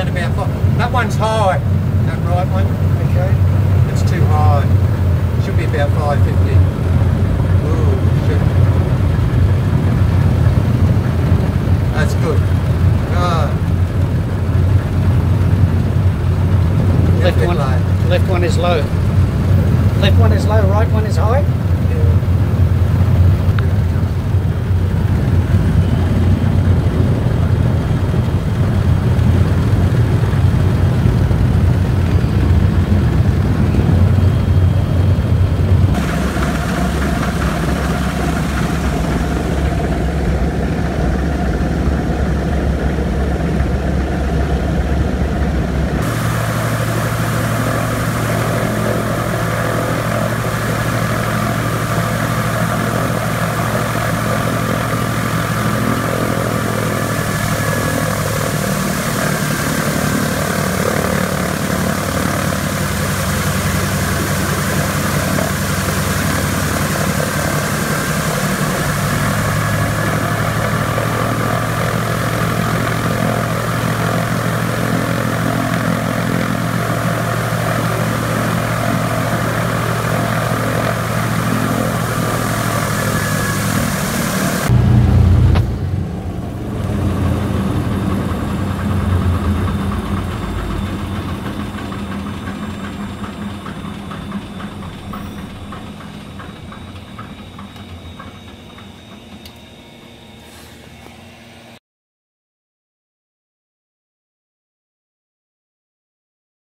That one's high. That right one. Okay. It's too high. Should be about 550. Ooh, should. That's good. Ah. Left one, low. left one is low. Left one is low, right one is high.